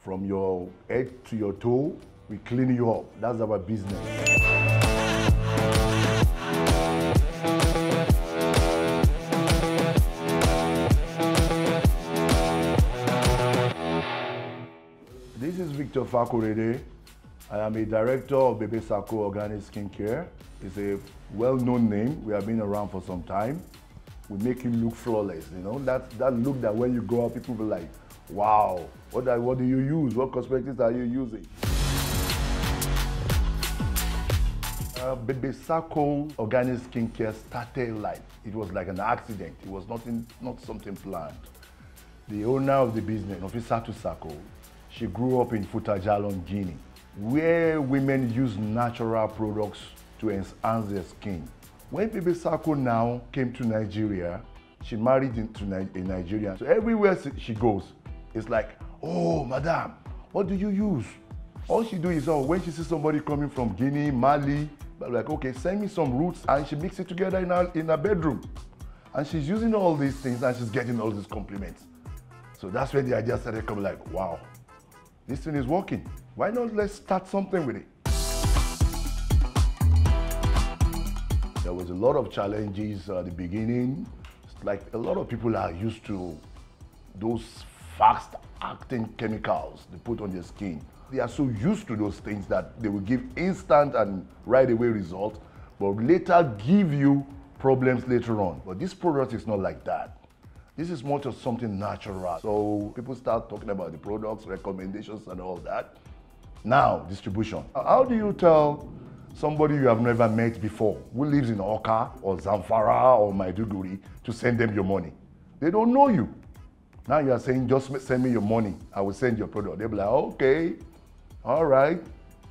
From your head to your toe, we clean you up. That's our business. This is Victor Fakorede. I am a director of Bebe Saco Organic Skincare. It's a well-known name. We have been around for some time. We make you look flawless, you know? That, that look that when you go out, people will be like, wow, what, are- what do you use? What cosmetics are you using? Uh, Bebe Saco Organic Skincare started life. It was like an accident. It was nothing, not something planned. The owner of the business, Nofisatu Sako, she grew up in Fouta Djallon, Guinea, where women use natural products to enhance their skin. When Baby Sako now came to Nigeria, she married into a Nigerian. So everywhere she goes, it's like, oh, madam, what do you use? All she do is, oh, when she sees somebody coming from Guinea, Mali, like, okay, send me some roots, and she mix it together in her, in her bedroom. And she's using all these things, and she's getting all these compliments. So that's when the idea started coming like, wow, this thing is working. Why not let's start something with it? There was a lot of challenges at the beginning. Like a lot of people are used to those fast acting chemicals they put on their skin. They are so used to those things that they will give instant and right away result, but later give you problems later on. But this product is not like that. This is more just something natural. So people start talking about the products, recommendations, and all that. Now, distribution. How do you tell somebody you have never met before who lives in Oka or Zamfara or Maiduguri to send them your money? They don't know you. Now you are saying, just send me your money. I will send your product. They'll be like, okay, all right,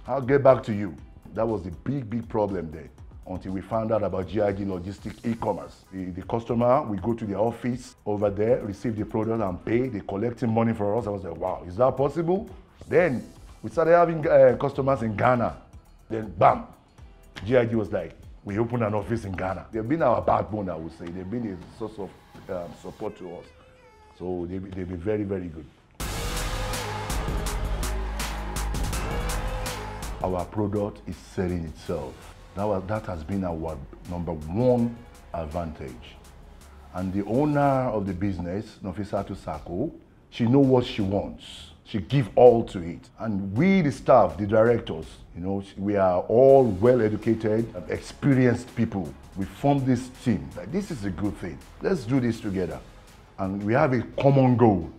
I'll get back to you. That was the big, big problem there until we found out about GIG Logistic e-commerce. The, the customer, we go to the office over there, receive the product and pay. They collecting money for us. I was like, wow, is that possible? Then we started having uh, customers in Ghana. Then bam, GIG was like, we opened an office in Ghana. They've been our backbone, I would say. They've been a source of um, support to us. So they, they've been very, very good. Our product is selling itself. Now that has been our number one advantage. And the owner of the business, Nofisatu Sako, she know what she wants. She give all to it. And we, the staff, the directors, you know, we are all well-educated, experienced people. We formed this team. Like, this is a good thing. Let's do this together. And we have a common goal.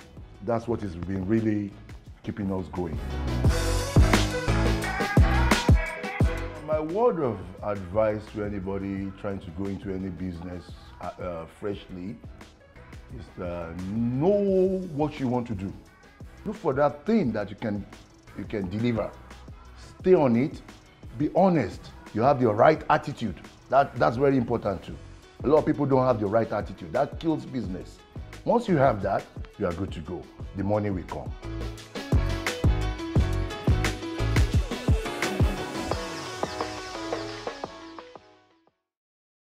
That's what has been really keeping us going. My word of advice to anybody trying to go into any business uh, uh, freshly is uh, know what you want to do. Look for that thing that you can you can deliver. Stay on it. Be honest. You have the right attitude. That that's very important too. A lot of people don't have the right attitude. That kills business. Once you have that, you are good to go. The money will come.